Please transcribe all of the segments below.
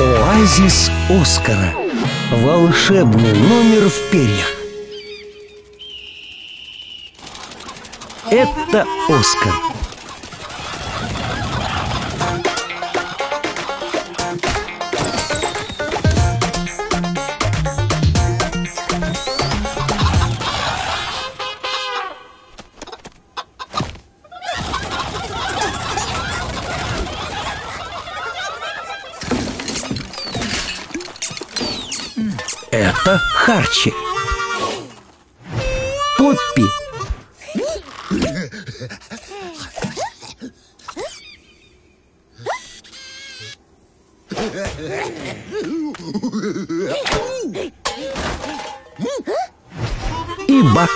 Оазис Оскара. Волшебный номер в перьях. Это Оскар. Это Харчи. Поппи. И Бак.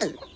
Oh.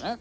Huh?